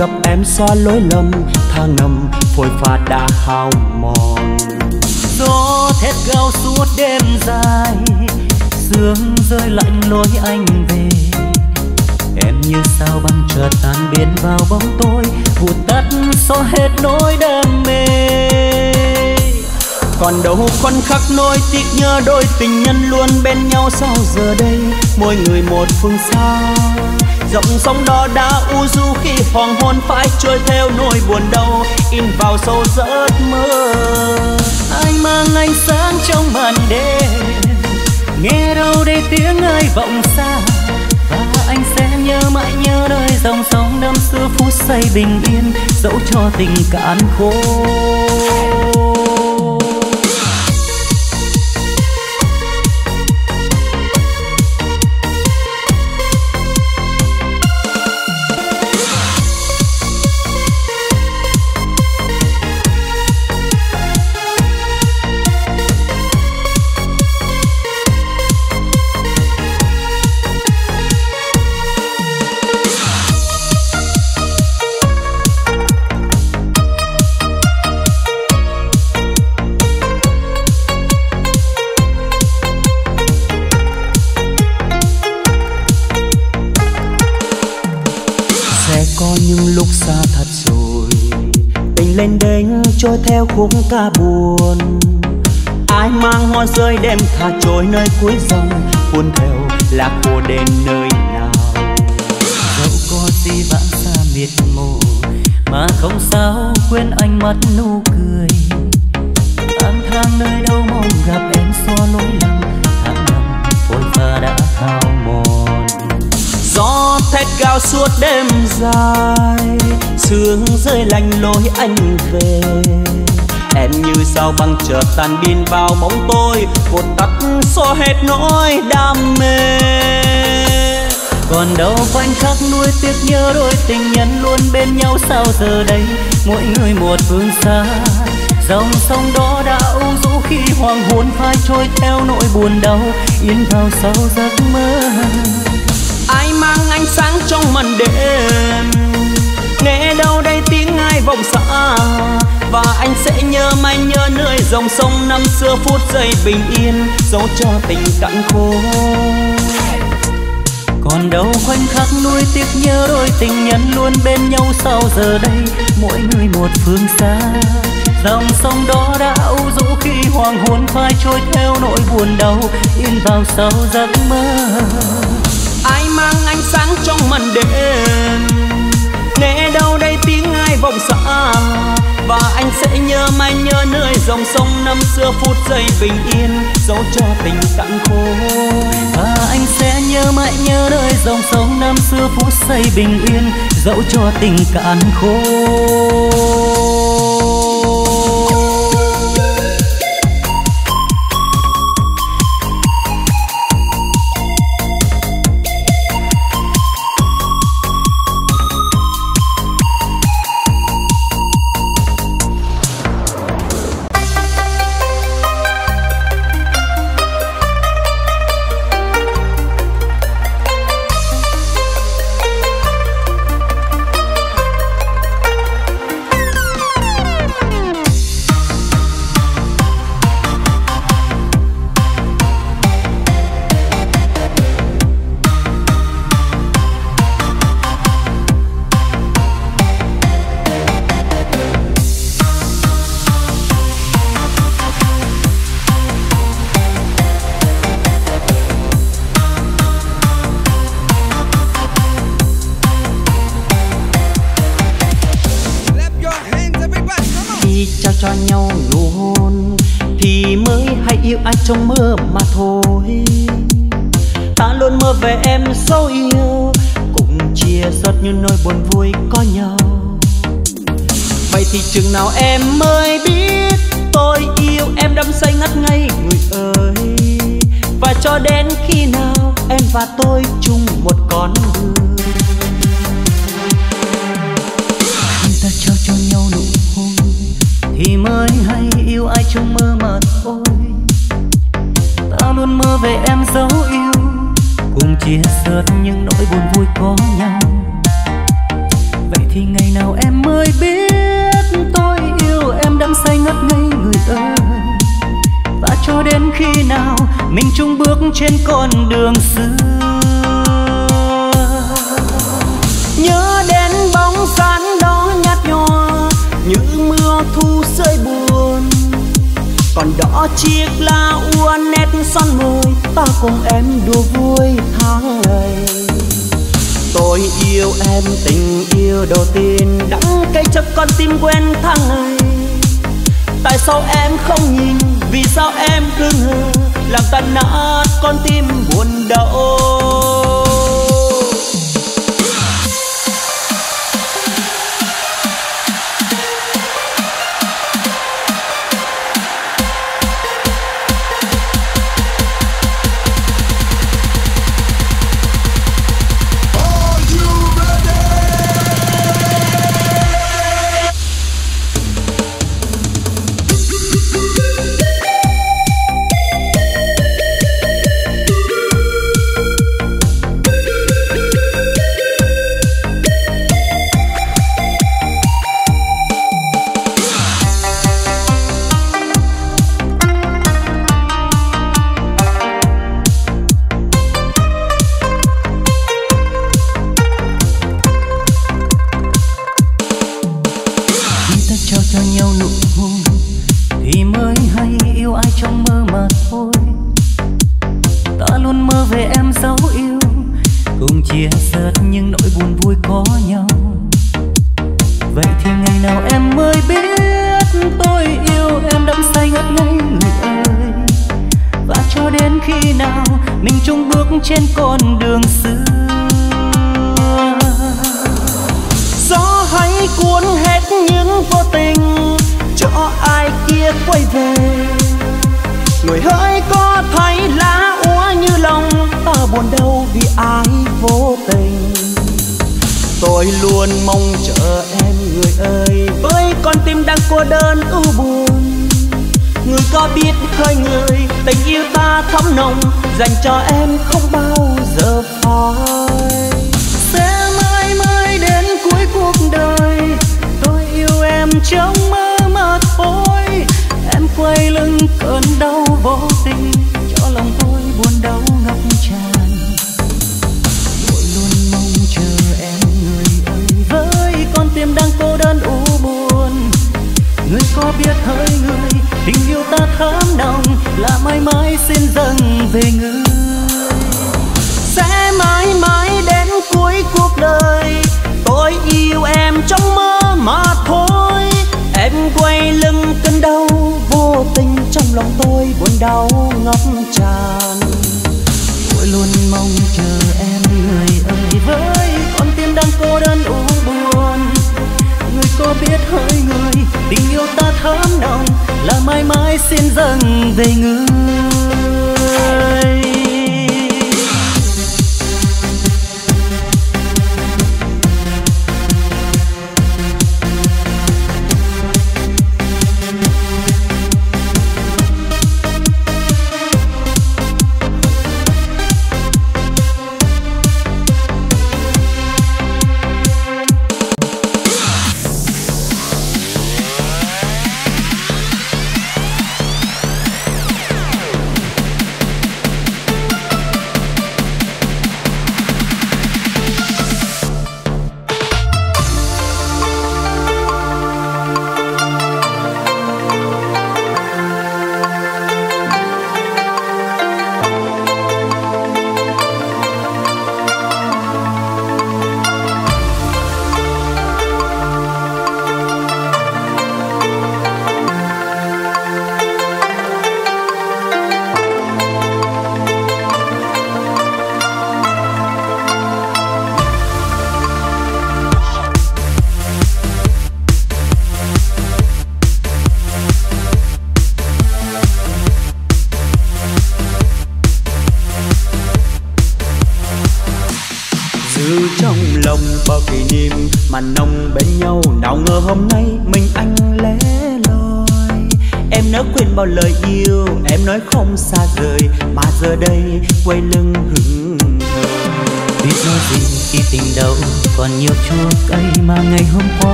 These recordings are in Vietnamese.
gặp em xóa lối lầm, tháng năm phôi pha đã hao mòn. Gió thét gào suốt đêm dài, sương rơi lạnh lối anh về. Em như sao băng chợt tan biến vào bóng tối, vụt tắt xóa hết nỗi đam mê. Còn đâu con khắc nỗi tiếc nhớ đôi tình nhân luôn bên nhau sau giờ đây, mỗi người một phương xa dòng sông đó đã u du khi hoàng hôn phải trôi theo nỗi buồn đau. In vào sâu giấc mơ anh mang ánh sáng trong màn đêm? Nghe đâu đây tiếng ai vọng xa? Và anh sẽ nhớ mãi nhớ nơi dòng sông năm xưa phút say bình yên, dẫu cho tình cạn khô theo khúc ca buồn. Ai mang hoa rơi đem thả trôi nơi cuối dòng buồn theo là cô đến nơi nào. Dẫu có gì vãng xa miệt mồ mà không sao quên ánh mắt nụ cười. Lang thang nơi đâu mong gặp em xóa lối lầm, tháng năm phôi pha đã hao mòn. Gió thét cao suốt đêm dài, sương rơi lạnh lối anh về em như sao băng chợt tan biến vào bóng tôi. Vụt tắt xóa hết nỗi đam mê. Còn đâu khoảnh khắc nuôi tiếc nhớ đôi tình nhân luôn bên nhau sao giờ đây? Mỗi người một phương xa. Dòng sông đó đã u rũ khi hoàng hôn phai trôi theo nỗi buồn đau. Yên vào sau giấc mơ. Ai mang ánh sáng trong màn đêm? Nghe đâu đây tiếng ai vọng xa? Và anh sẽ nhớ mãi nhớ nơi dòng sông năm xưa phút giây bình yên, dấu cho tình cạn khô. Còn đâu khoảnh khắc nuôi tiếc nhớ đôi tình nhân luôn bên nhau sau giờ đây, mỗi người một phương xa. Dòng sông đó đã âu rũ khi hoàng hôn phai trôi theo nỗi buồn đau, yên vào sau giấc mơ. Ai mang ánh sáng trong màn đêm? Nghe đâu đây tiếng ai vọng xa? Và anh sẽ nhớ mãi nhớ nơi dòng sông năm xưa phút giây bình yên dẫu cho tình cạn khô và anh sẽ nhớ mãi nhớ nơi dòng sông năm xưa phút giây bình yên, dẫu cho tình cạn khô. Nào em mới biết. Tôi yêu em đắm say ngất ngây người ơi. Và cho đến khi nào em và tôi chung một con đường? Khi ta trao cho nhau nụ hôn thì mới hay yêu ai trong mơ mà thôi. Ta luôn mơ về em dấu yêu, cùng chia sớt những nỗi buồn vui có nhau. Vậy thì ngày nào em mới biết cho đến khi nào mình chung bước trên con đường xưa. Nhớ đến bóng dáng đó nhạt nhòa như mưa thu rơi buồn. Còn đó chiếc lá ua nét son môi, ta cùng em đùa vui tháng ngày. Tôi yêu em, tình yêu đầu tiên, đắng cay cho con tim quen tháng ngày. Tại sao em không nhìn vì sao em cứ ngờ làm tan nát con tim buồn đau?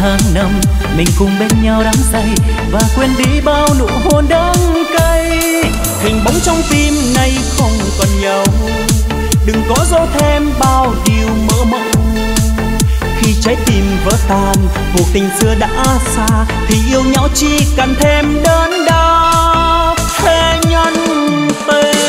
Tháng năm, mình cùng bên nhau đắm say và quên đi bao nụ hôn đắng cay. Hình bóng trong tim nay không còn nhau. Đừng có dấu thêm bao điều mơ mộng. Khi trái tim vỡ tan, cuộc tình xưa đã xa, thì yêu nhau chỉ cần thêm đớn đau. Thế nhân tình.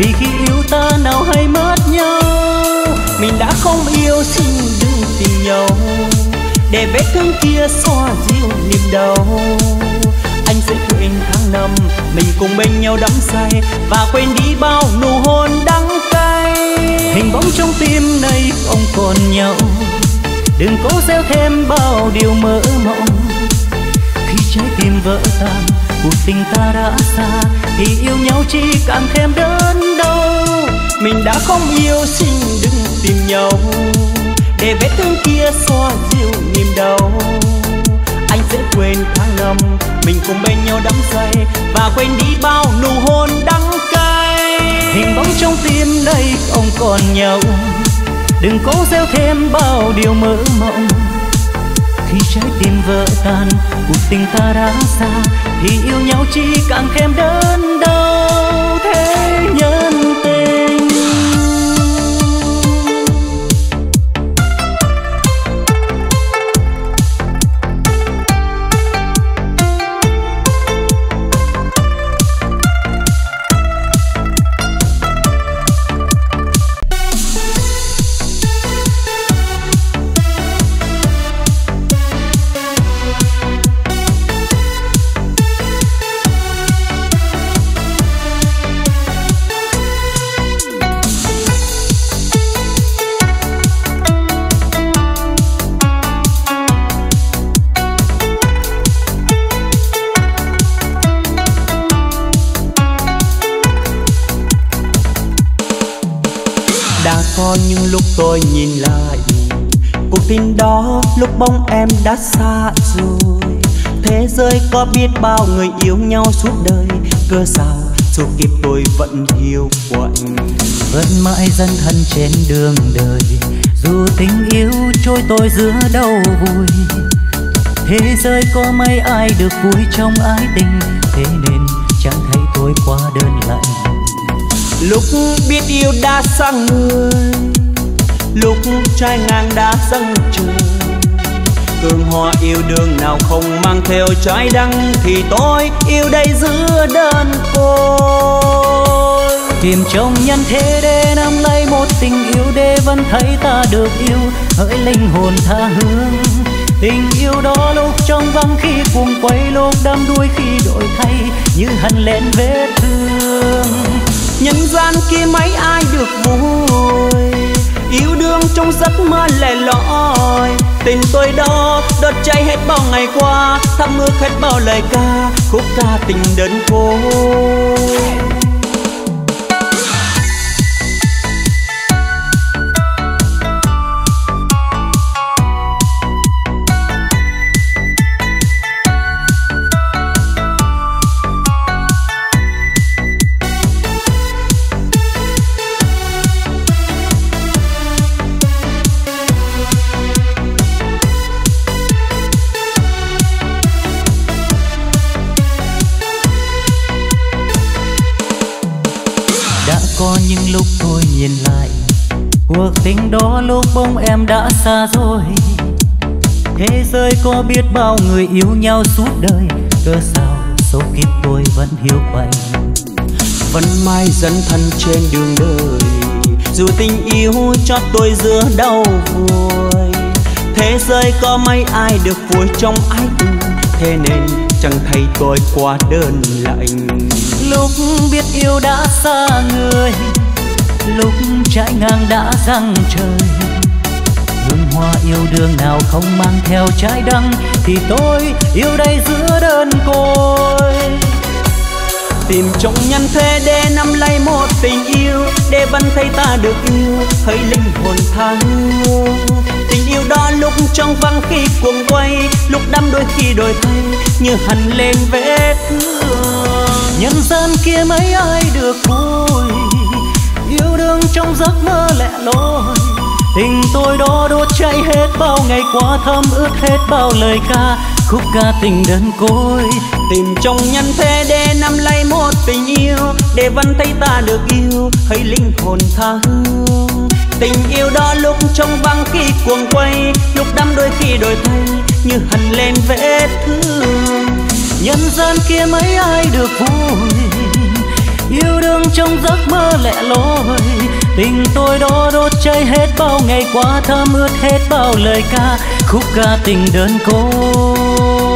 Vì khi yêu ta nào hay mất nhau, mình đã không yêu xin đừng tìm nhau. Để vết thương kia xoa dịu niềm đau, anh sẽ quên tháng năm mình cùng bên nhau đắm say và quên đi bao nụ hôn đắng cay. Hình bóng trong tim này không còn nhau, đừng cố gieo thêm bao điều mơ mộng. Khi trái tim vỡ tan cuộc tình ta đã xa, thì yêu nhau chỉ càng thêm đớn đau. Mình đã không yêu xin đừng tìm nhau, để vết thương kia xoa dịu niềm đau. Anh sẽ quên tháng năm, mình cùng bên nhau đắm say, và quên đi bao nụ hôn đắng cay. Hình bóng trong tim đây không còn nhau, đừng cố gieo thêm bao điều mơ mộng khi trái tim vỡ tan, cuộc tình ta đã xa, thì yêu nhau chỉ càng thêm đớn đau. Có biết bao người yêu nhau suốt đời, cơ sao dù kịp tôi vẫn hiu quạnh. Vẫn mãi dân thân trên đường đời, dù tình yêu trôi tôi giữa đâu vui thế giới có mấy ai được vui trong ái tình, thế nên chẳng thấy tôi quá đơn lạnh. Lúc biết yêu đã sang người, lúc trái ngang đã dâng trời hương hoa yêu đương nào không mang theo trái đắng thì tôi yêu đây giữa đơn côi tìm trong nhân thế để nắm lấy một một tình yêu để vẫn thấy ta được yêu, hỡi linh hồn tha hương. Tình yêu đó lúc trong vắng khi cuồng quay lúc đắm đuối khi đổi thay, như hằn lên vết thương. Nhân gian kia mấy ai được vui, yêu đương trong giấc mơ lẻ loi tình tôi đó đốt cháy hết bao ngày qua, thắp ước hết bao lời ca, khúc ca tình đơn côi bóng bông em đã xa rồi. Thế giới có biết bao người yêu nhau suốt đời cơ sao số kiếp tôi vẫn hiểu vậy vẫn mai dẫn thân trên đường đời, dù tình yêu cho tôi giữa đau vui thế giới có mấy ai được vui trong anh thế nên chẳng thấy tôi quá đơn lạnh. Lúc biết yêu đã xa người, lúc trái ngang đã răng trời hoa yêu đương nào không mang theo trái đắng, thì tôi yêu đây giữa đơn côi. Tìm trong nhân thế để nắm lấy một tình yêu, để vẫn thấy ta được yêu, thấy linh hồn tha tình yêu đó lúc trong vắng khi cuồng quay, lúc đắm đôi khi đổi thay, như hằn lên vết thương. Nhân gian kia mấy ai được vui, yêu đương trong giấc mơ lẻ loi tình tôi đó đốt cháy hết bao ngày qua thơm ướt hết bao lời ca. Khúc ca tình đơn côi, tìm trong nhân thế để nắm lấy một tình yêu. Để vẫn thấy ta được yêu hay linh hồn tha hương. Tình yêu đó lúc trong vắng khi cuồng quay, lúc đắm đôi khi đổi thay, như hằn lên vết thương. Nhân gian kia mấy ai được vui? Yêu đương trong giấc mơ lẻ loi. Tình tôi đó đốt cháy hết bao ngày qua thơm ướt hết bao lời ca. Khúc ca tình đơn côi.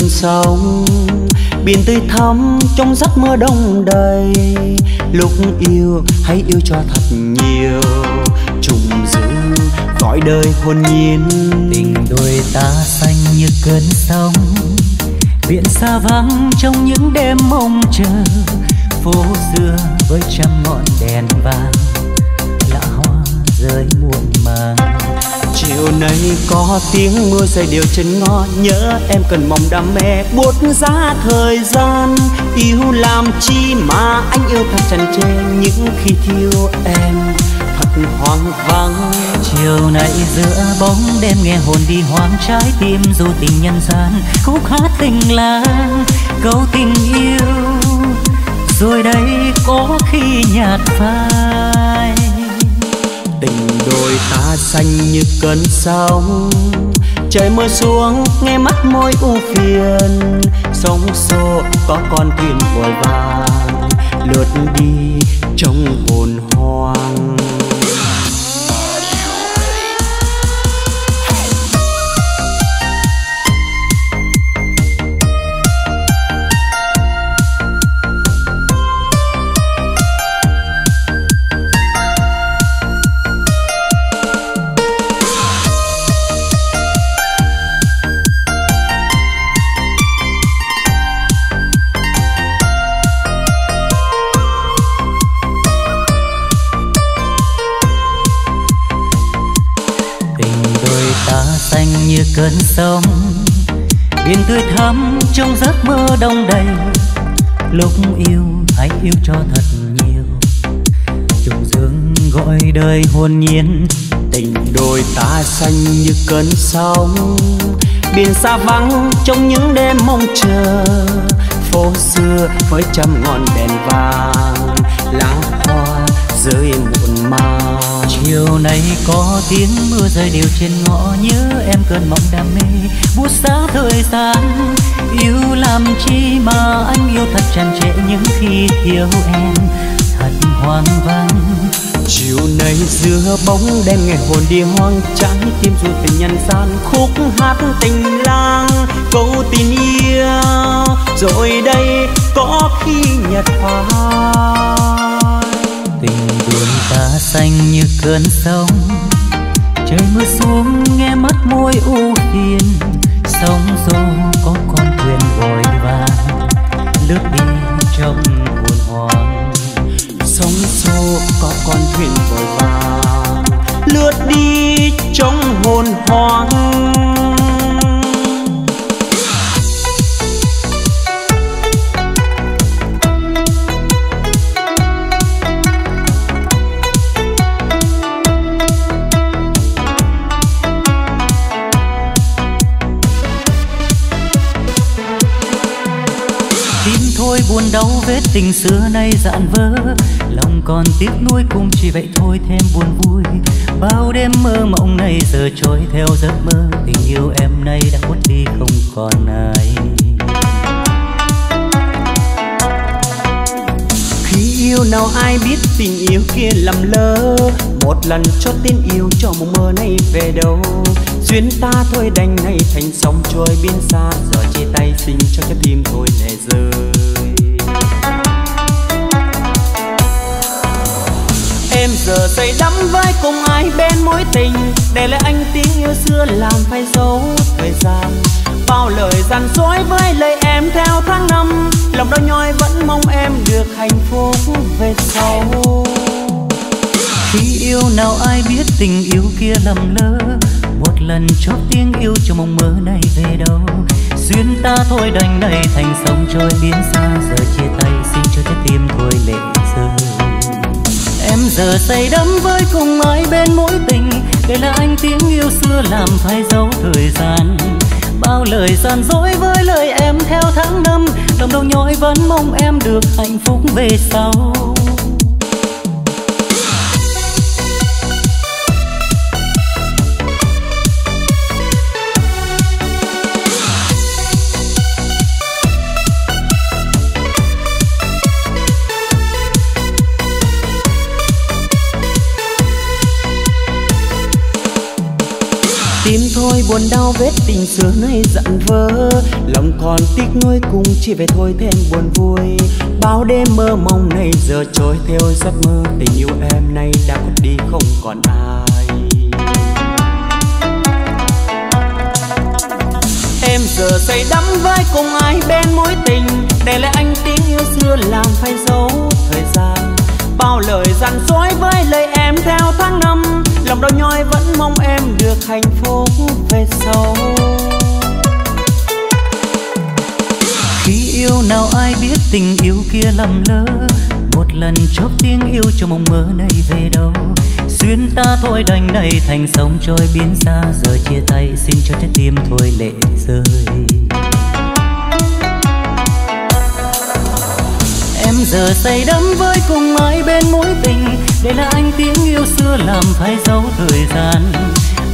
Cơn sóng biển tươi thắm trong giấc mơ đông đầy. Lúc yêu, hãy yêu cho thật nhiều. Trùng dương gọi đời hồn nhiên. Tình đôi ta xanh như cơn sóng. Biển xa vắng trong những đêm mong chờ. Phố xưa với trăm ngọn đèn vàng. Lạ hoa rơi muộn màng chiều nay có tiếng mưa rơi đều chân ngon nhớ em cần mong đam mê buốt giá thời gian. Yêu làm chi mà anh yêu thật trần chê. Những khi thiếu em thật hoang vắng. Chiều nay giữa bóng đêm nghe hồn đi hoang trái tim dù tình nhân gian khúc hát tình làng câu tình yêu, rồi đây có khi nhạt phai tình đôi ta xanh như cơn sóng. Trời mưa xuống, nghe mắt môi u phiền. Sóng xô, có con thuyền vội vàng lướt đi trong hồn hoang. Sông. Biển tươi thắm trong giấc mơ đông đầy. Lúc yêu, hãy yêu cho thật nhiều. Trùng dương gọi đời hồn nhiên. Tình đôi ta xanh như cơn sóng. Biển xa vắng trong những đêm mong chờ. Phố xưa với trăm ngọn đèn vàng. Lá hoa rơi muộn màng chiều nay có tiếng mưa rơi đều trên ngõ nhớ em cơn mộng đam mê. Bút giá thời gian yêu làm chi mà anh yêu thật tràn trệ những khi thiếu em. Thật hoang vắng. Chiều nay giữa bóng đêm ngày hồn đi hoang trái tim du tình nhân gian khúc hát tình lang. Câu tình yêu rồi đây có khi nhật phai. Tình xanh như cơn sông trời mưa xuống, nghe mắt môi u phiền. Sóng dô có con thuyền vội vàng, lướt đi trong buồn hoang. Sóng xô có con thuyền vội vàng, lướt đi trong hồn hoang. Buồn đau vết tình xưa nay dạn vỡ. Lòng còn tiếc nuối cũng chỉ vậy thôi, thêm buồn vui. Bao đêm mơ mộng này giờ trôi theo giấc mơ. Tình yêu em nay đã khuất đi không còn ai. Khi yêu nào ai biết tình yêu kia lầm lỡ? Một lần cho tin yêu cho mộng mơ này về đâu? Duyên ta thôi đành này thành sóng trôi biên xa. Giờ chia tay xin cho trái tim thôi lệ rơi giờ say đắm với cùng ai bên mối tình. Để lại anh tiếng yêu xưa làm phai dấu thời gian. Bao lời gian dối với lời em theo tháng năm. Lòng đau nhói vẫn mong em được hạnh phúc về sau. Khi yêu nào ai biết tình yêu kia lầm lỡ, một lần chót tiếng yêu cho mong mơ này về đâu. Duyên ta thôi đành này thành sông trôi biến xa, giờ chia tay xin cho trái tim thôi lệ rơi em giờ say đắm với cùng ai bên mỗi tình. Để là anh tiếng yêu xưa làm phai dấu thời gian. Bao lời gian dối với lời em theo tháng năm. Lòng đau nhói vẫn mong em được hạnh phúc về sau. Buồn đau vết tình xưa nay dặn vỡ lòng còn tiếc nuối cùng chỉ về thôi thêm buồn vui. Bao đêm mơ mong này giờ trôi theo giấc mơ. Tình yêu em nay đã khuất đi không còn ai. Em giờ say đắm với cùng ai bên mối tình. Để lại anh tiếng yêu xưa làm phai dấu thời gian. Bao lời dặn dối với lời em em theo tháng năm, lòng đau nhói vẫn mong em được hạnh phúc về sau. Khi yêu nào ai biết tình yêu kia lầm lỡ, một lần chót tiếng yêu cho mộng mơ này về đâu. Xuyên ta thôi đành này thành sông trôi biến xa, giờ chia tay xin cho trái tim thôi lệ rơi. Em giờ say đắm với cùng ai bên mối tình để là anh tiếng yêu xưa làm phai dấu thời gian.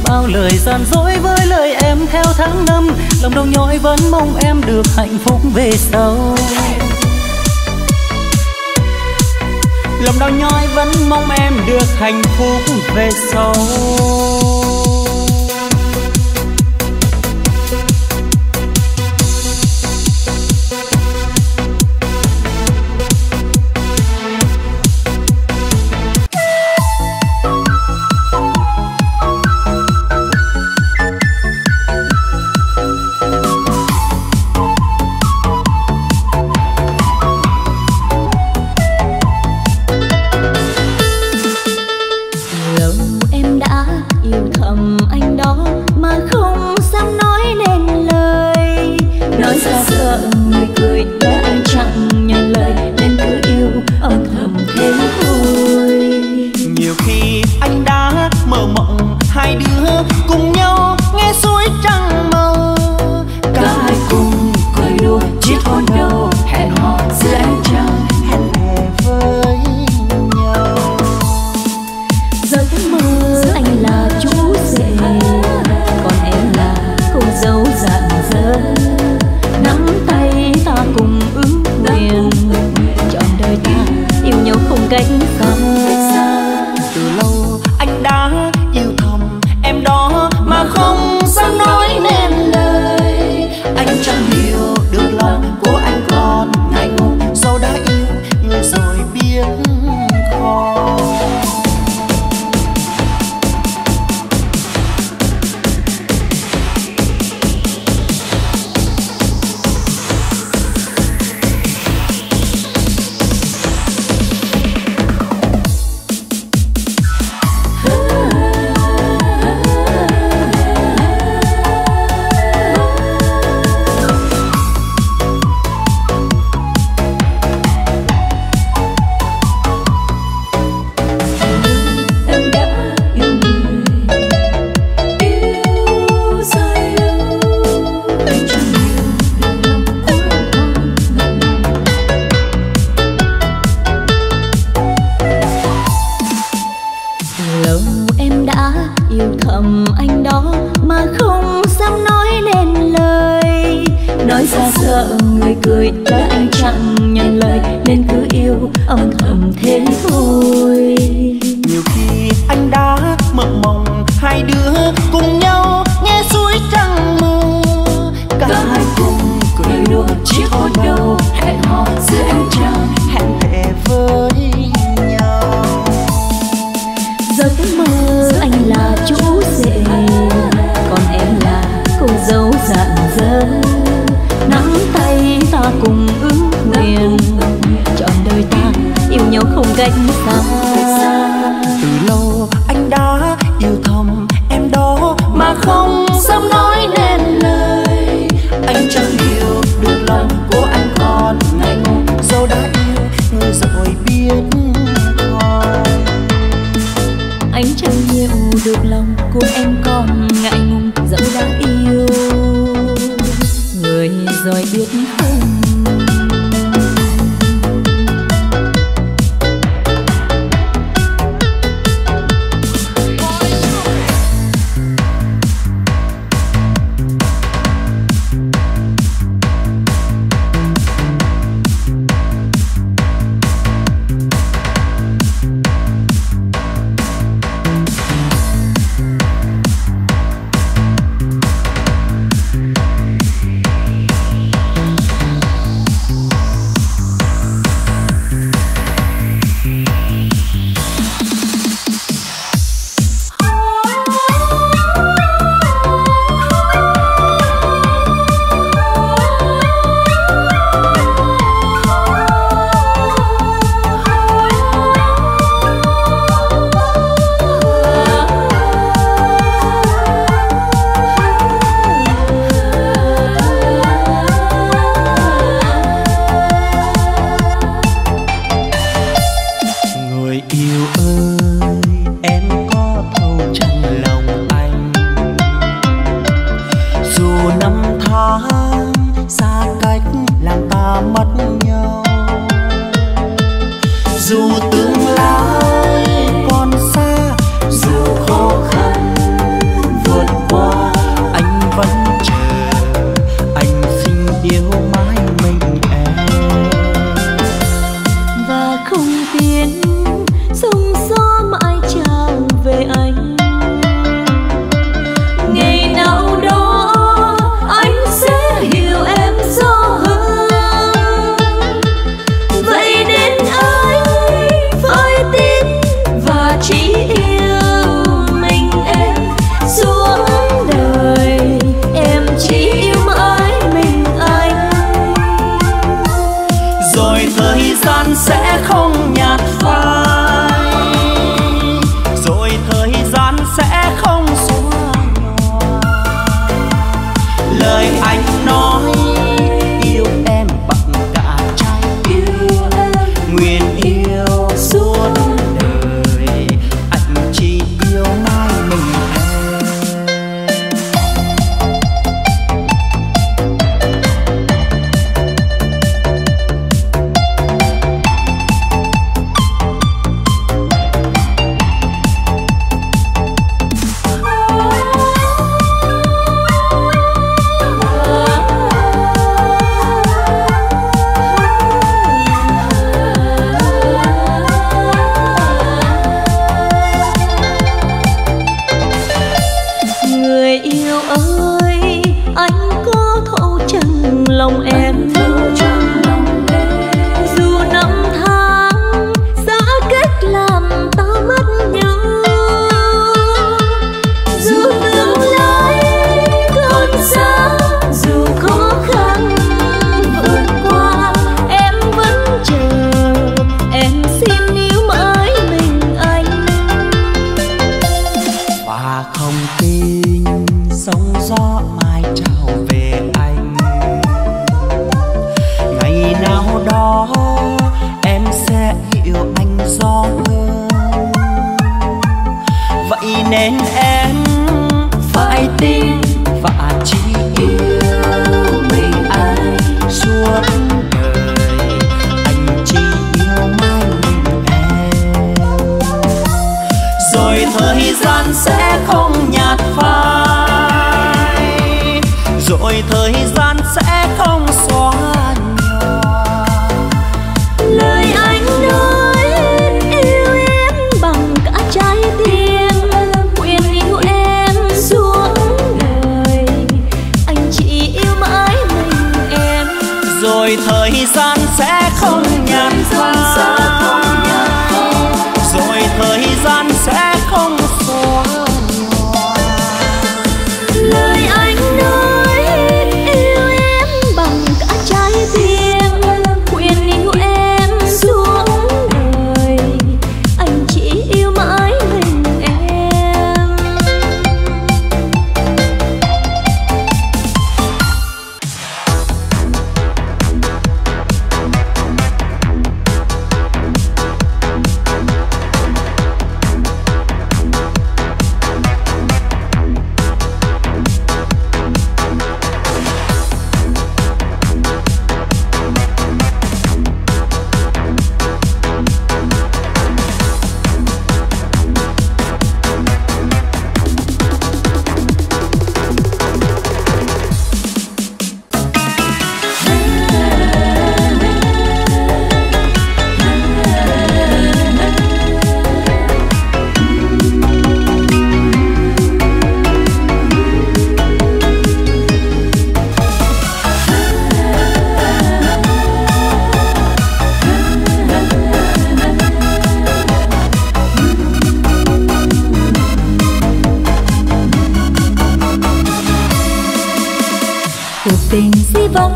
Bao lời gian dối với lời em theo tháng năm. Lòng đau nhói vẫn mong em được hạnh phúc về sau. Lòng đau nhói vẫn mong em được hạnh phúc về sau.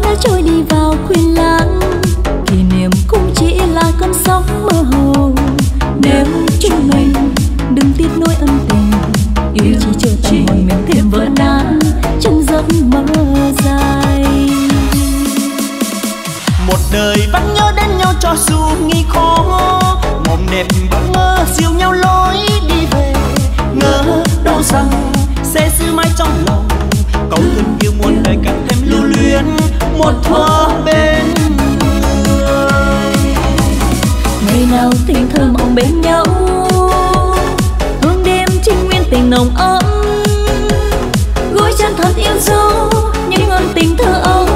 Đã trôi đi vào khuyên lãng. Kỷ niệm cũng chỉ là cơn sóng mơ hồ. Nếu chúng mình đừng tiếc nuối ân tình yêu chỉ chờ tâm hồn mình thêm vỡ nát trong giấc mơ dài. Một đời vẫn nhớ đến nhau cho dù nghi khó. Mộng đẹp vẫn mơ siêu nhau lối đi về. Ngỡ đâu rằng sẽ giữ mãi trong lòng. Câu thương yêu muôn đời càng một thuở bên người. Ngày nào tình thơ mộng bên nhau, hương đêm trinh nguyên tình nồng ấm. Gối chân thật yêu dấu, những ân tình thơ ấu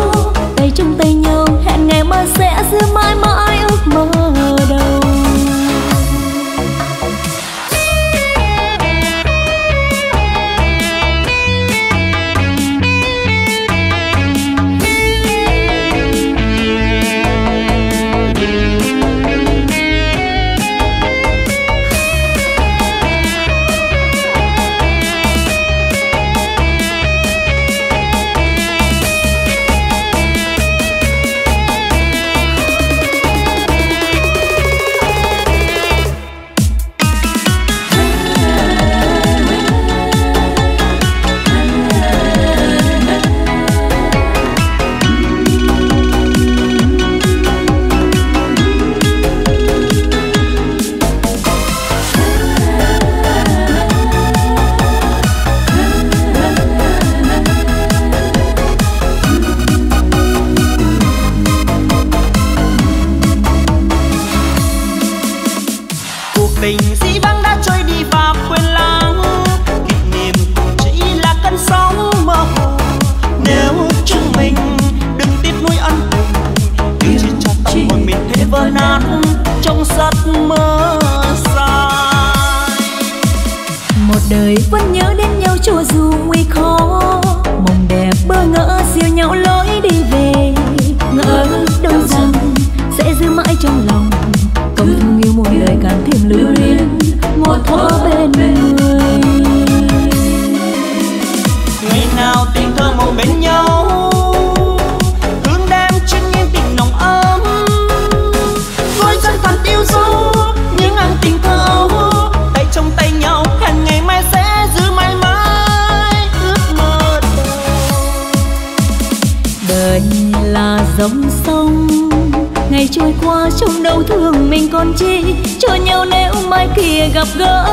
trong đau thương mình còn chi? Cho nhau nếu mai kia gặp gỡ,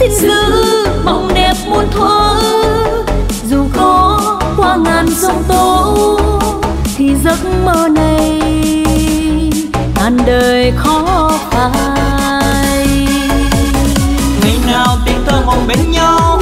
xin giữ mong đẹp muôn thuở. Dù khó qua ngàn sông tố, thì giấc mơ này ngàn đời khó phai. Ngày nào tiếng thơ mong bên nhau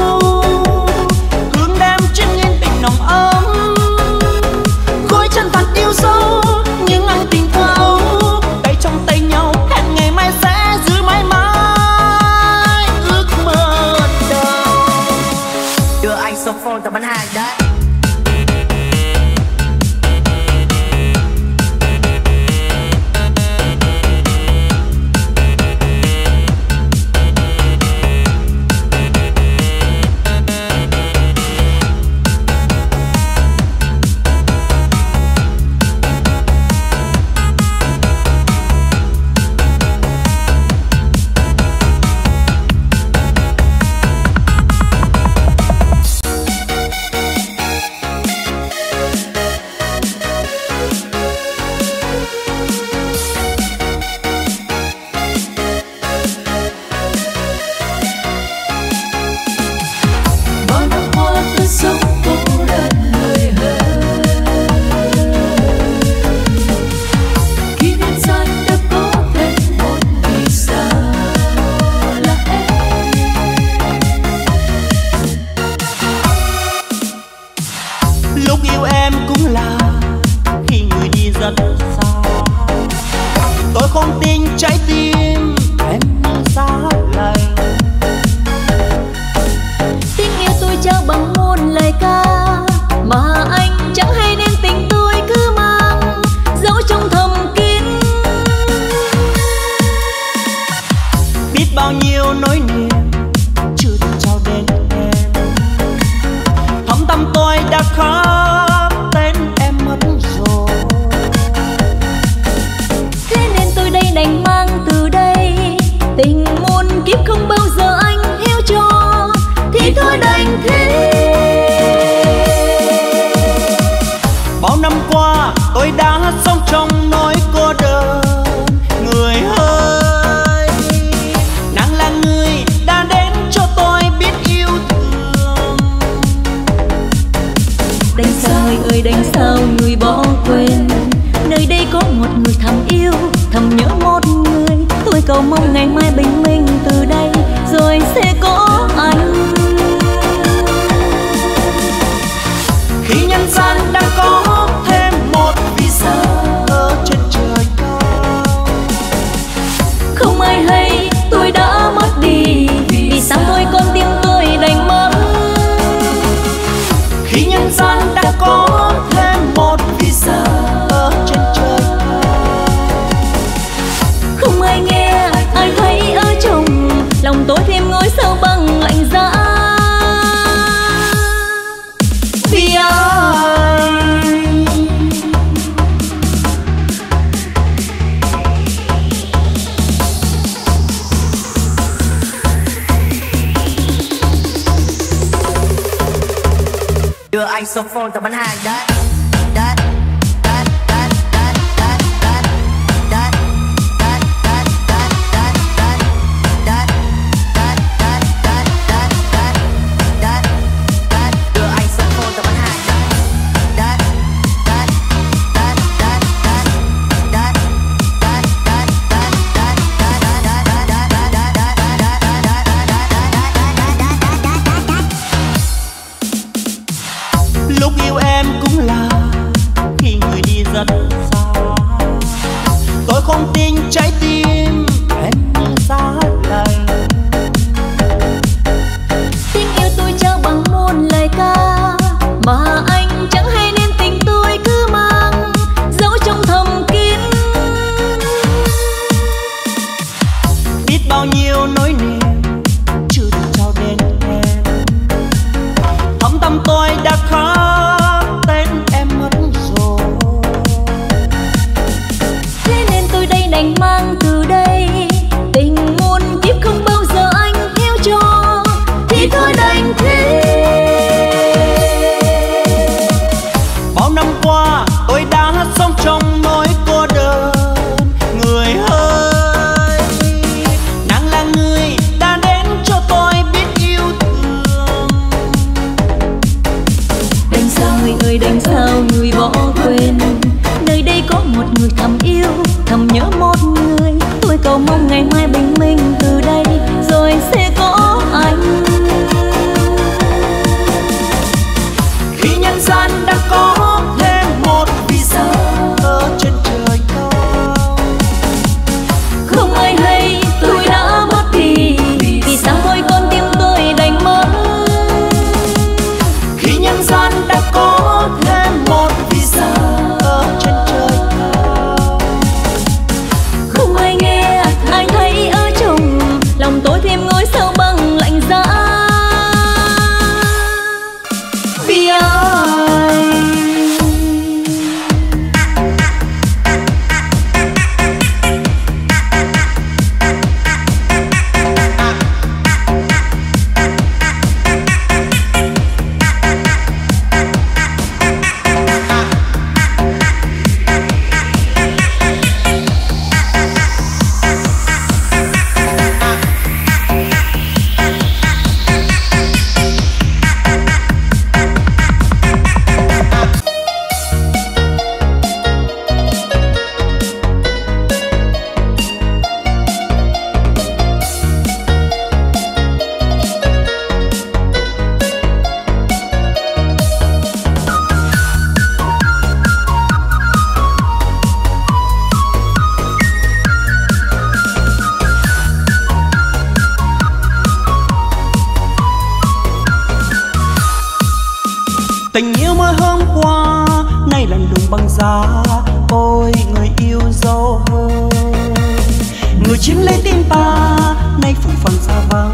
chiếm lấy tim ta nay phủ phàng xa vào.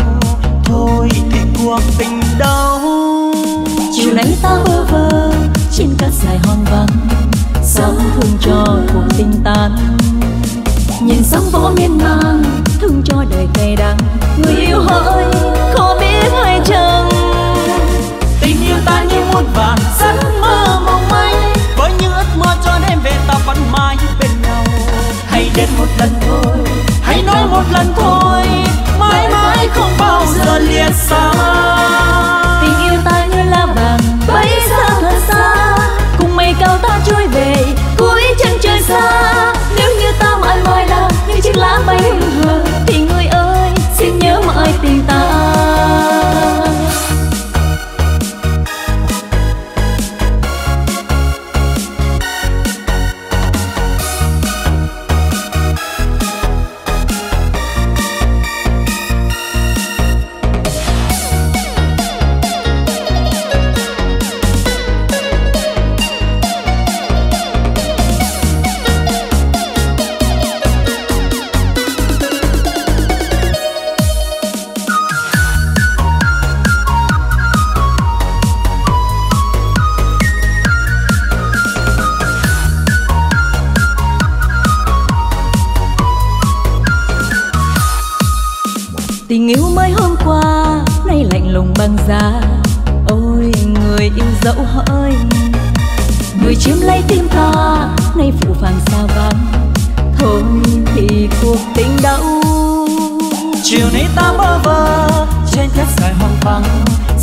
Thôi thì cuộc tình đau chiều nay ta bơ vơ trên cát dài hoang vắng sóng thương cho cuộc tình tan. Nhìn sóng vỗ miên man thương cho đời cay đắng. Người yêu hỡi có biết hay chăng? Tình yêu ta như muôn vàn giấc mơ mong manh. Với những ước mơ cho đêm về ta vẫn mãi bên nhau. Hãy đến một lần thôi thân thôi. Mãi mãi không bao giờ liệt xa. Tình yêu ta như la vàng, bay xa thật xa. Cùng mây cao ta trôi về, cuối chân trời xa. Nếu như ta mãi mãi là những chiếc lá bay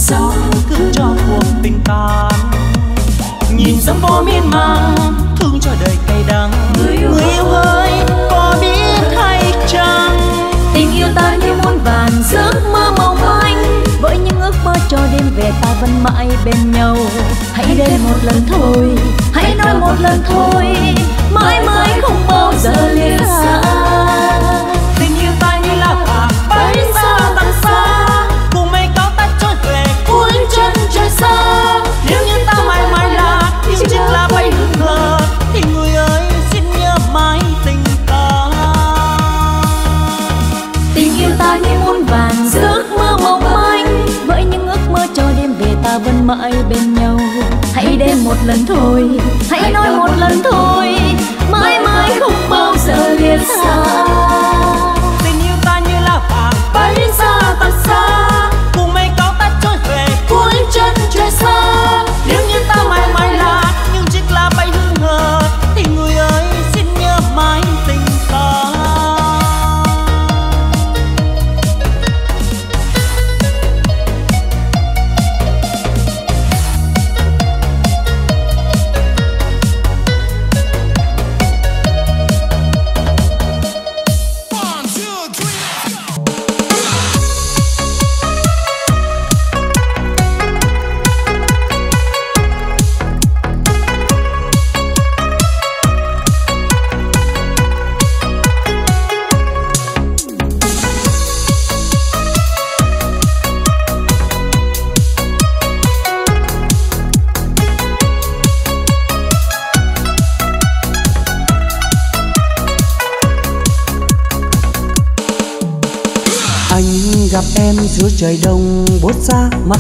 sao cứ cho cuộc tình tan nhìn dẫm vô miên man thương cho đời cay đắng người yêu, người yêu ơi có biết hay chăng tình yêu ta như muôn vàn giấc mơ mong manh với những ước mơ cho đêm về ta vẫn mãi bên nhau hãy đến một lần thôi hãy nói một lần thôi mãi mãi không bao giờ lìa xa mãi bên nhau. Hãy đến một lần thôi, hãy nói một lần thôi. Mãi mãi không bao giờ lìa xa. Tình yêu ta như là vàng bay xa tận xa. Cùng mây cao ta trôi về cuối chân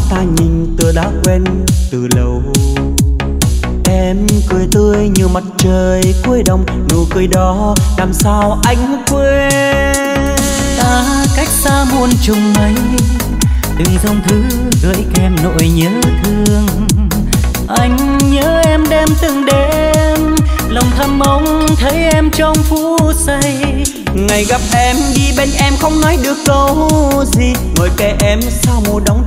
ta nhìn tựa đã quen từ lâu. Em cười tươi như mặt trời cuối đông nụ cười đó làm sao anh quên? Ta cách xa muôn trùng mây từng dòng thư gửi kèm nỗi nhớ thương. Anh nhớ em đêm từng đêm lòng thầm mong thấy em trong phút giây. Ngày gặp em đi bên em không nói được câu gì ngồi kề em sao mùa đông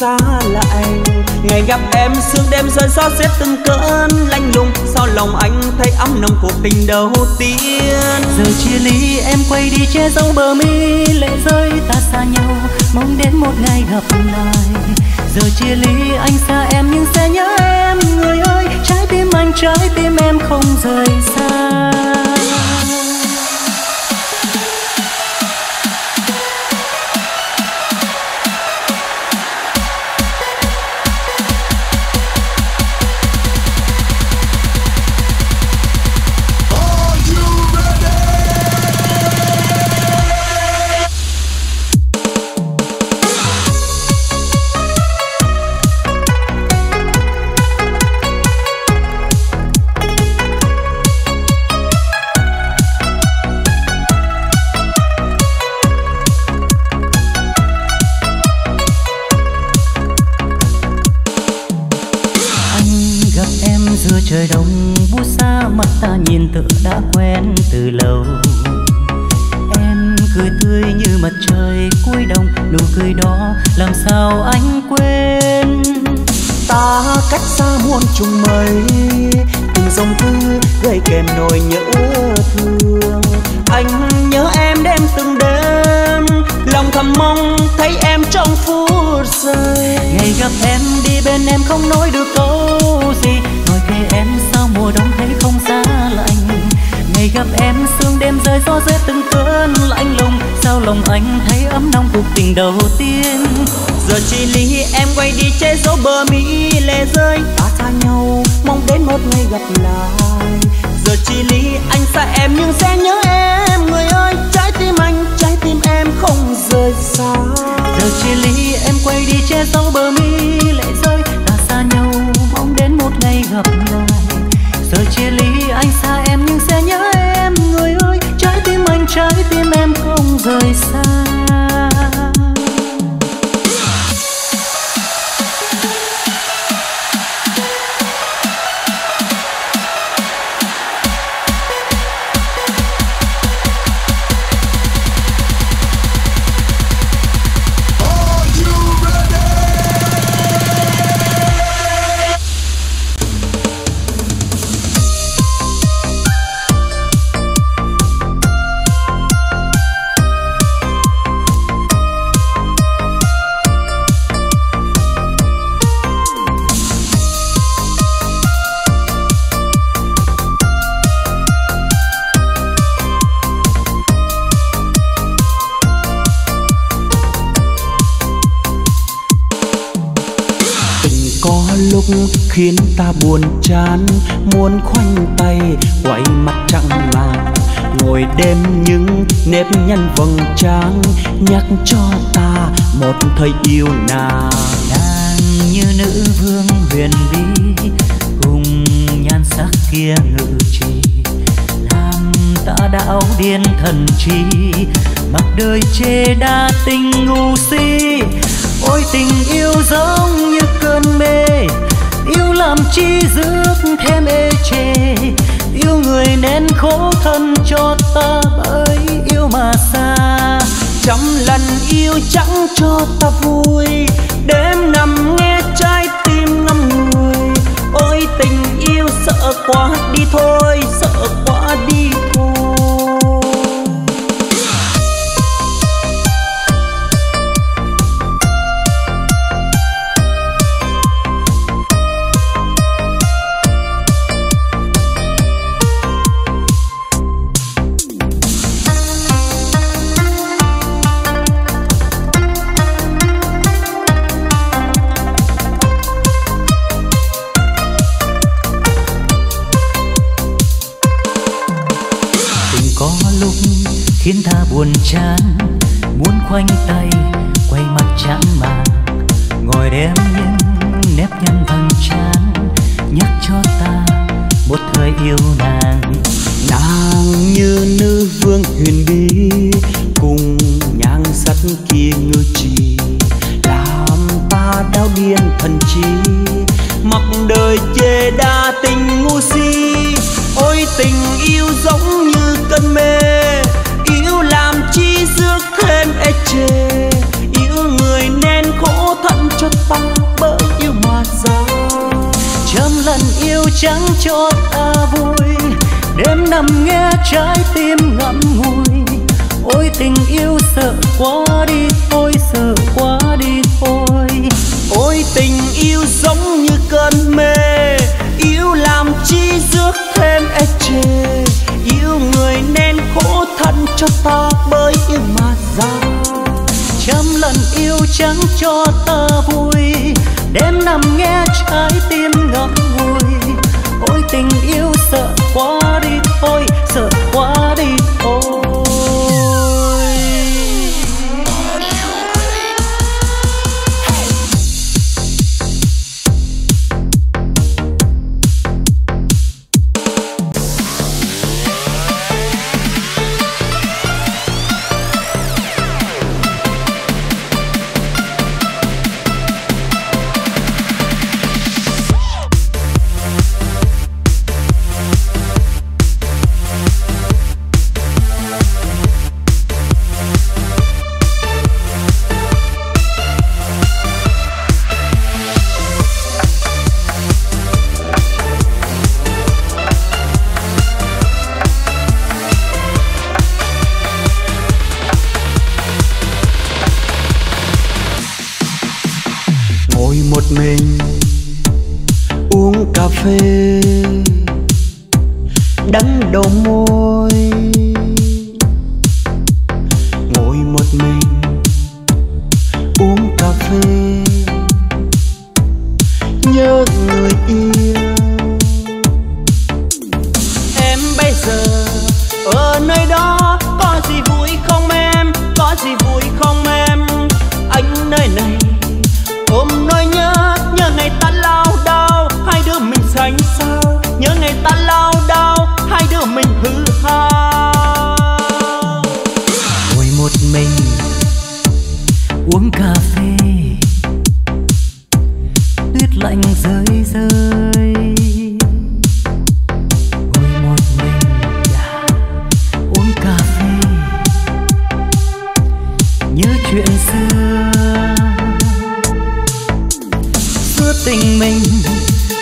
xa là anh ngày gặp em, sương đêm rơi gió rét từng cơn lạnh lùng. Sao lòng anh thấy ấm nồng cuộc tình đầu tiên? Giờ chia ly, em quay đi che giấu bờ mi, lệ rơi ta xa nhau. Mong đến một ngày gặp lại. Giờ chia ly, anh xa em nhưng sẽ nhớ em. Người ơi, trái tim anh, trái tim em không rời xa. Khiến ta buồn chán, muốn khoanh tay quay mặt chẳng màng ngồi đêm những nếp nhăn vầng trán, nhắc cho ta một thời yêu nàng. Nàng như nữ vương huyền bí, cùng nhan sắc kia ngự trì làm ta đảo điên thần trí, mặc đời chê đa tình ngu si. Ôi tình yêu giống như cơn mê yêu làm chi rước thêm ê chê yêu người nên khổ thân cho ta bởi yêu mà xa. Trăm lần yêu chẳng cho ta vui. Đêm nằm nghe trái tim ngâm ngùi. Ôi tình yêu sợ quá đi thôi. Khoanh tay. Yêu chẳng cho ta vui. Đêm nằm nghe trái tim ngậm ngùi. Ôi tình yêu sợ quá đi thôi, sợ quá đi thôi. Ôi tình yêu giống như cơn mê. Yêu làm chi rước thêm e ê chê yêu người nên khổ thân cho ta bởi yêu mà ra. Trăm lần yêu chẳng cho ta vui. Đêm nằm nghe trái tim ngậm ngùi tình yêu sợ quá đi thôi sợ quá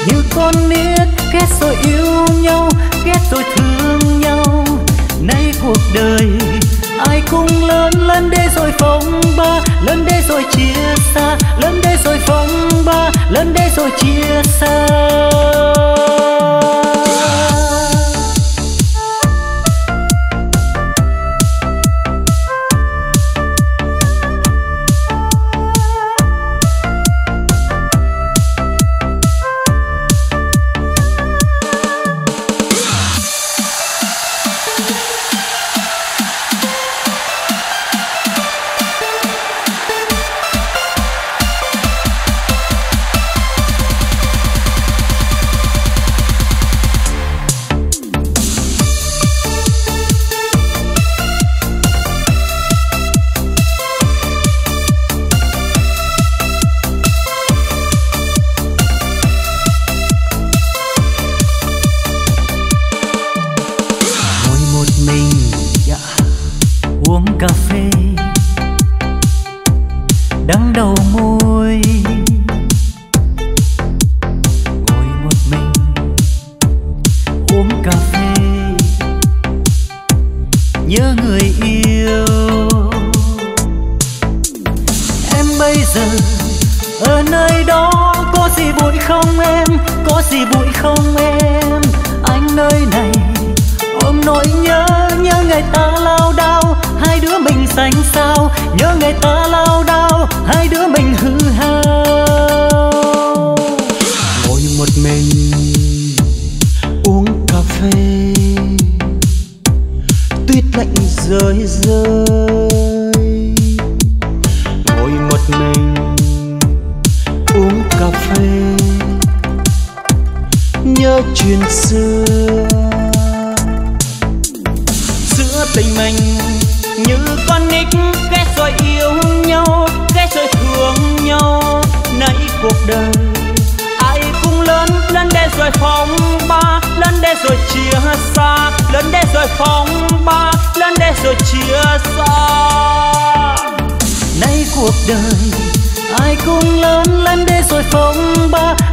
như con nít ghét rồi yêu nhau ghét rồi thương nhau. Nay cuộc đời, ai cũng lớn lên đây rồi phong ba, lớn đây rồi chia xa, lớn đây rồi phong ba, lớn đây rồi chia xa.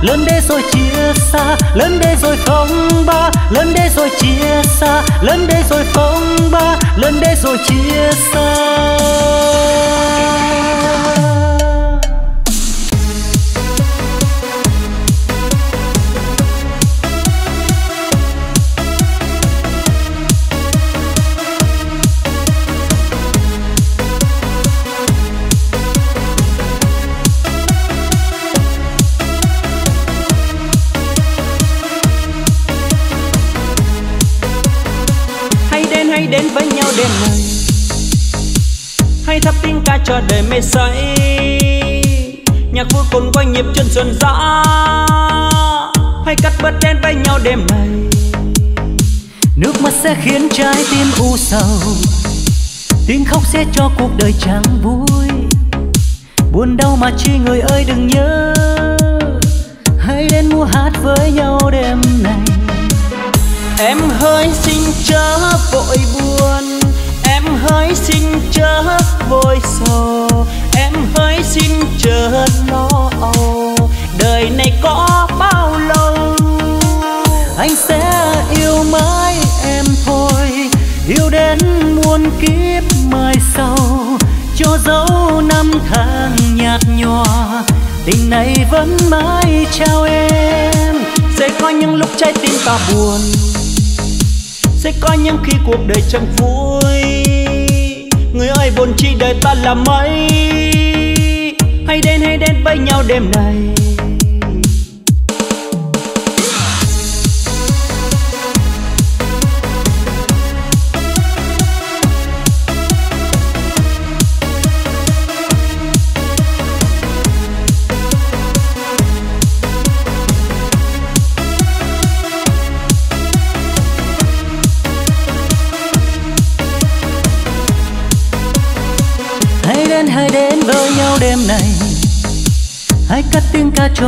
Lớn để rồi chia xa, lớn để rồi không ba. Lớn để rồi chia xa, lớn để rồi không ba. Lớn để rồi chia xa. Cho đời mê say. Nhạc vui cuốn quanh nhịp chân xuân dã. Hay cắt bớt đen với nhau đêm này nước mắt sẽ khiến trái tim u sầu. Tiếng khóc sẽ cho cuộc đời chẳng vui. Buồn đau mà chi người ơi đừng nhớ. Hãy đến mua hát với nhau đêm này Em hơi xin chớ vội buồn. Em hãy xin chớ vội sầu Em hãy xin chớ lo âu. Đời này có bao lâu? Anh sẽ yêu mãi em thôi. Yêu đến muôn kiếp mai sau. Cho dấu năm tháng nhạt nhòa. Tình này vẫn mãi trao em. Sẽ có những lúc trái tim ta buồn. Sẽ có những khi cuộc đời chẳng vui người ơi, buồn chi đời ta là mấy? Hãy đến hãy đến với nhau đêm này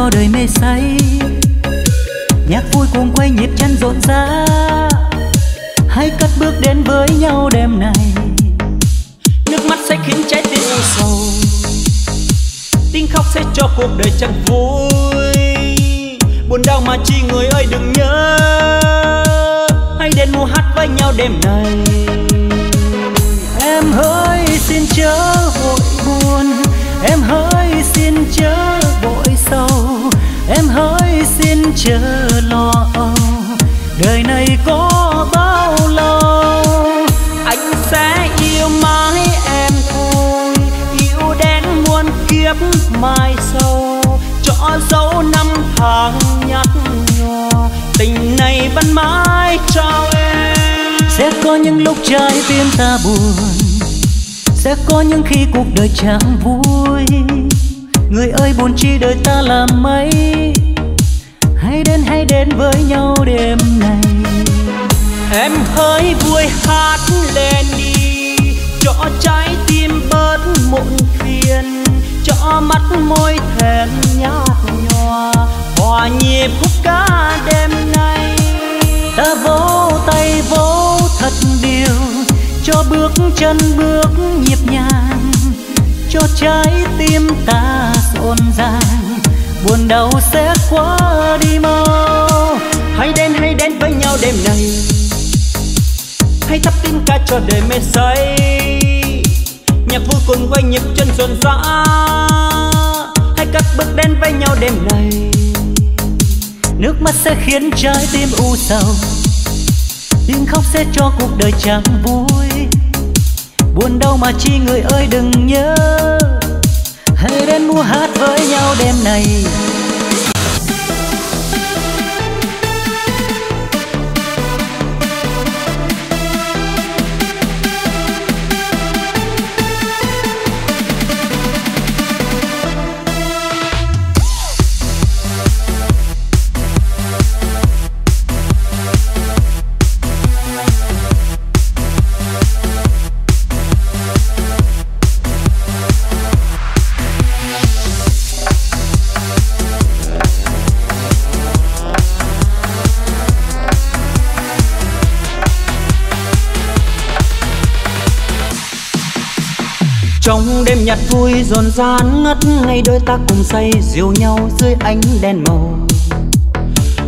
cho đời mê say. Nhạc vui cuồng quay nhịp chân rộn rã. Hãy cất bước đến với nhau đêm này nước mắt sẽ khiến trái tim u sầu. Tiếng khóc sẽ cho cuộc đời chẳng vui. Buồn đau mà chi người ơi đừng nhớ. Hãy đến mua hát với nhau đêm này em hỡi xin chớ vội buồn. Em hỡi xin chớ chớ lo. Âu đời này có bao lâu anh sẽ yêu mãi em thôi. Yêu đến muôn kiếp mai sau. Cho dấu năm tháng nhạt nhòa tình này vẫn mãi trao em. Sẽ có những lúc trái tim ta buồn. Sẽ có những khi cuộc đời chẳng vui. Người ơi, buồn chi đời ta làm mấy? Hãy đến với nhau đêm này? Em hỡi vui hát lên đi, cho trái tim bớt muộn phiền, cho mắt môi thèm nhạt nhòa. Hòa nhịp khúc ca đêm nay, ta vỗ tay vỗ thật điều cho bước chân bước nhịp nhàng, cho trái tim ta rộn ràng buồn đau sẽ qua đi mau. Hãy đến hãy đến với nhau đêm này hãy thắp tiếng ca cho đời mê say. Nhạc vui cùng quay nhịp chân rộn rã hãy cất bước đến với nhau đêm này nước mắt sẽ khiến trái tim u sầu. Tiếng khóc sẽ cho cuộc đời chẳng vui. Buồn đau mà chi người ơi đừng nhớ hãy đến mua hát với nhau đêm này đêm nhạc vui rộn ràng ngất ngây đôi ta cùng say, dìu nhau dưới ánh đèn màu.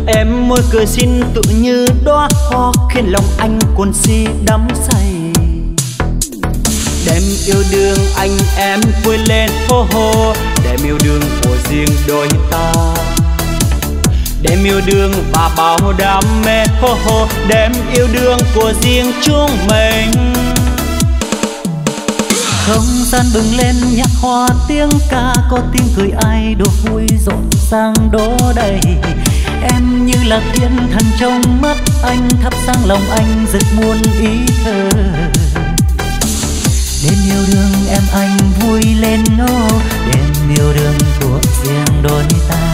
Em môi cười xin tự như đóa hoa, khiến lòng anh cuồng si đắm say. Đêm yêu đương anh em vui lên hô hô đêm yêu đương của riêng đôi ta. Đêm yêu đương và bao đam mê hô hô đêm yêu đương của riêng chúng mình không gian bừng lên, nhạc hoa tiếng ca, có tiếng cười ai đồ vui rộn ràng đó đầy. Em như là thiên thần trong mắt anh, thắp sáng lòng anh, rực muôn ý thơ. Đêm yêu đương em anh vui lên ô đêm yêu đương của riêng đôi ta.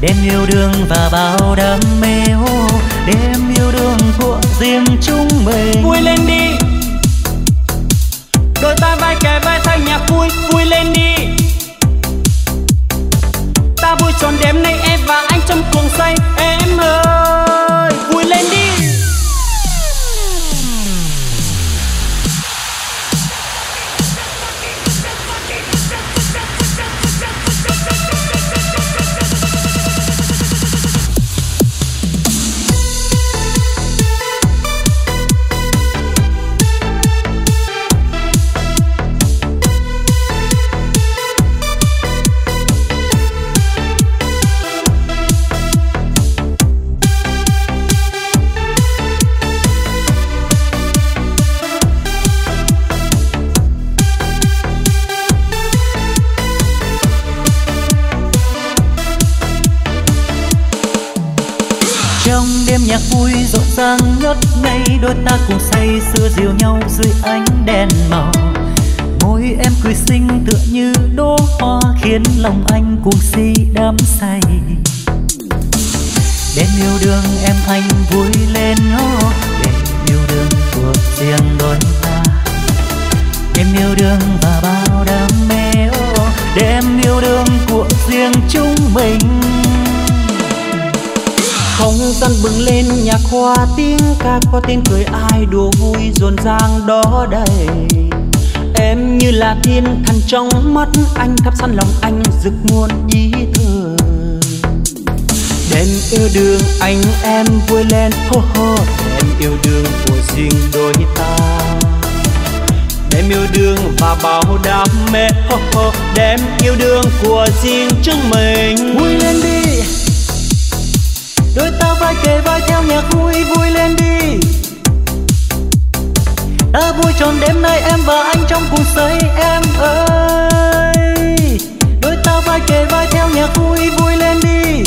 Đêm yêu đương và bao đam mê ô đêm yêu đương của riêng chúng mình. Vui lên đi đôi ta vai kề vai thay nhạc vui vui lên đi. Ta vui tròn đêm nay em và anh trong cuồng say, em ơi. Nhạc vui rộn ràng ngất ngây đôi ta cùng say sưa dìu nhau dưới ánh đèn màu môi em cười xinh tựa như đóa hoa khiến lòng anh cuồng si đắm say. Đêm yêu đương em anh vui lên oh, đêm yêu đương của riêng đôi ta. Đêm yêu đương và bao đam mê oh, đêm yêu đương của riêng chúng mình không gian bừng lên nhạc hoa tiếng ca, có tiếng cười ai, đùa vui, rộn ràng đó đây. Em như là thiên thần trong mắt, anh thắp sáng lòng anh, rực muôn ý thơ. Đêm yêu đương anh em vui lên, hô hô đêm yêu đương của riêng đôi ta. Đêm yêu đương và bao đam mê hô hô đêm yêu đương của riêng chúng mình. Vui lên đi đôi ta vai kề vai theo nhạc vui vui lên đi. Ta vui tròn đêm nay em và anh trong cùng say, em ơi. Đôi ta vai kề vai theo nhạc vui vui lên đi.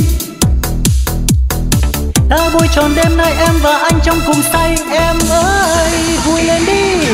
Ta vui tròn đêm nay em và anh trong cùng say, em ơi. Vui lên đi.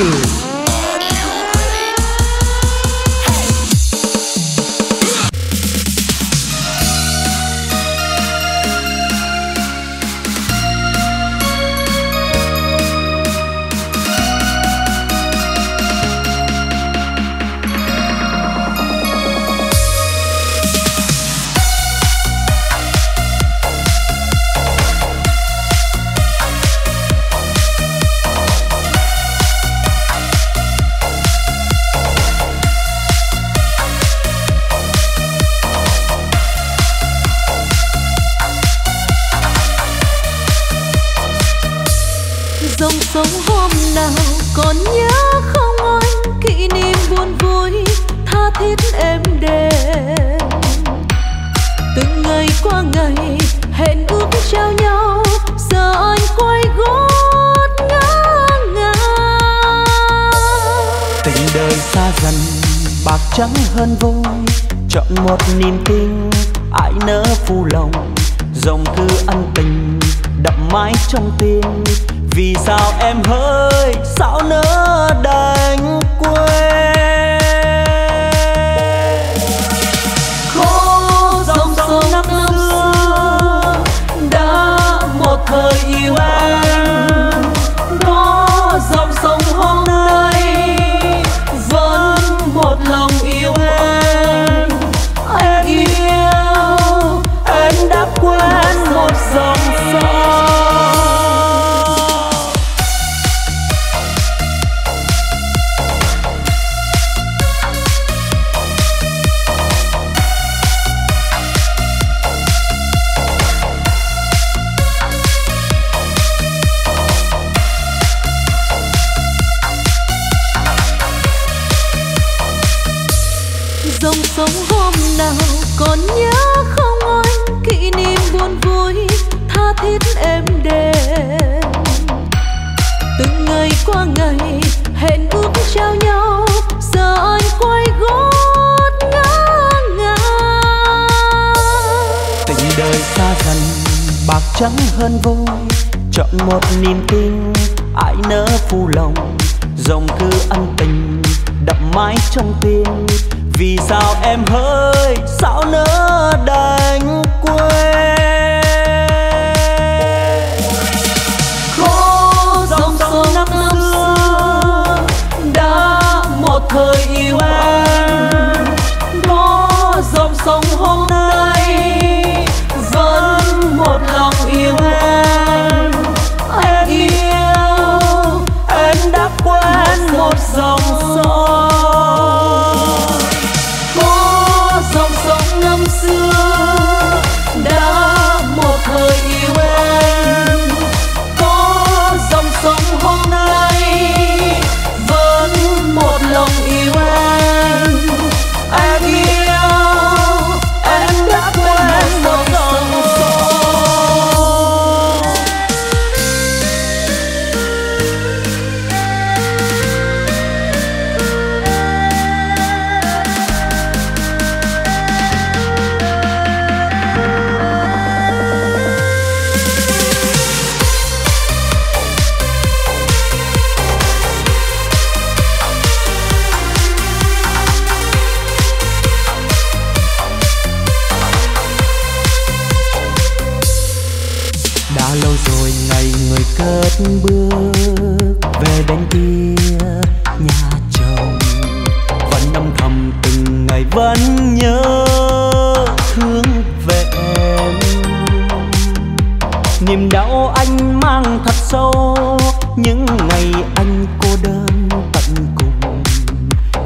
những ngày anh cô đơn tận cùng.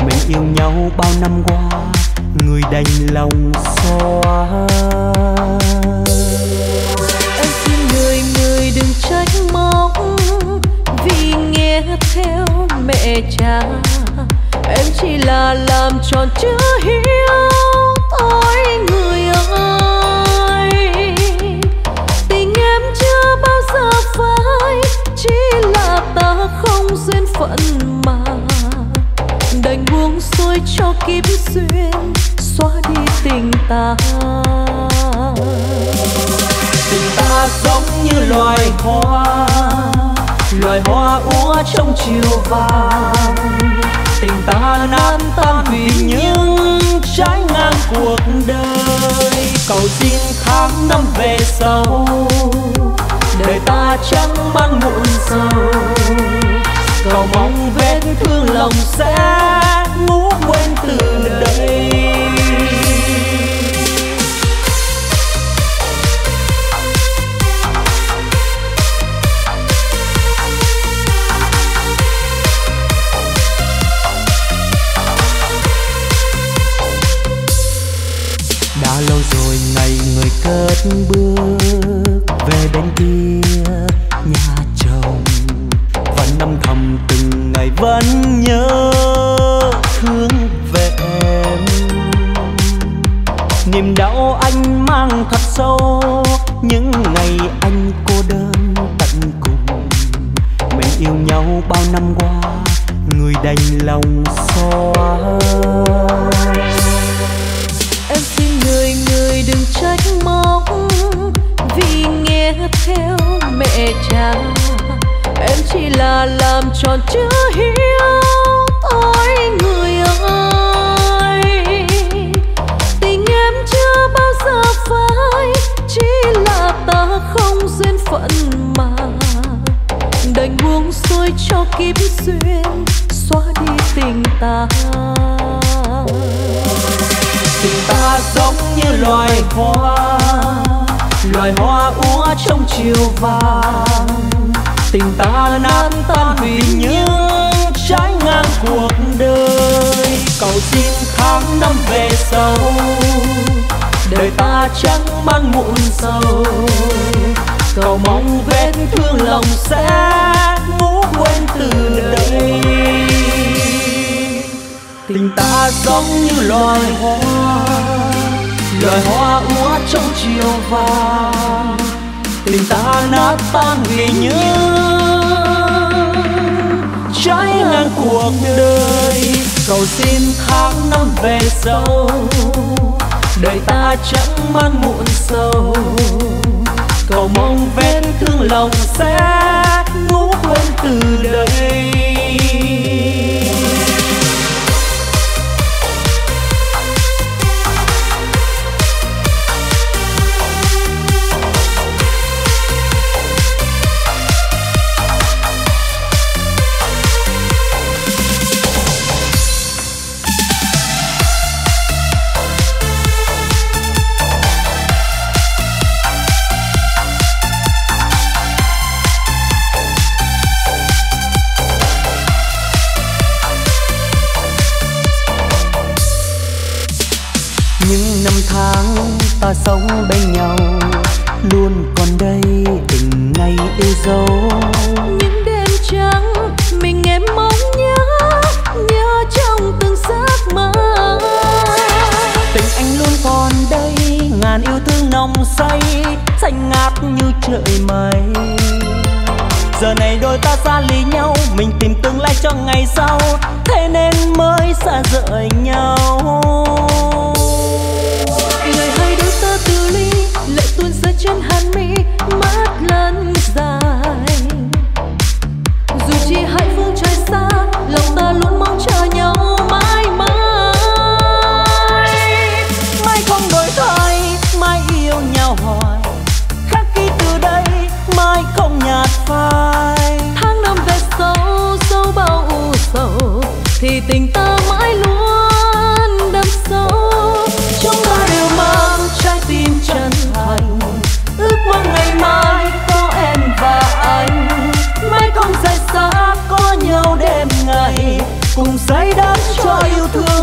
Mình yêu nhau bao năm qua, người đành lòng xóa. Em xin người người đừng trách móc, vì nghe theo mẹ cha. Em chỉ là làm tròn chữ hiếu. kiếp duyên xóa đi tình ta. Tình ta giống như loài hoa loài hoa úa trong chiều vàng. Tình ta nát tan vì những trái ngang cuộc đời. Cầu xin tháng năm về sau, đời ta chẳng mang mụn sầu. Cầu mong vết thương lòng sẽ tình ta nát tan vì những trái ngang cuộc đời. Cầu xin tháng năm về sau, đời ta chẳng mang muộn sầu. Cầu mong vết thương lòng sẽ ngủ quên từ đây. Tình ta giống như loài hoa loài hoa úa trong chiều vàng tình ta nát tan vì nhớ. Trái ngang cuộc đời, cầu xin tháng năm về sâu đời ta chẳng man muộn sâu. Cầu mong vết thương lòng sẽ ngủ quên từ đây. rời cùng say đắm cho yêu thương.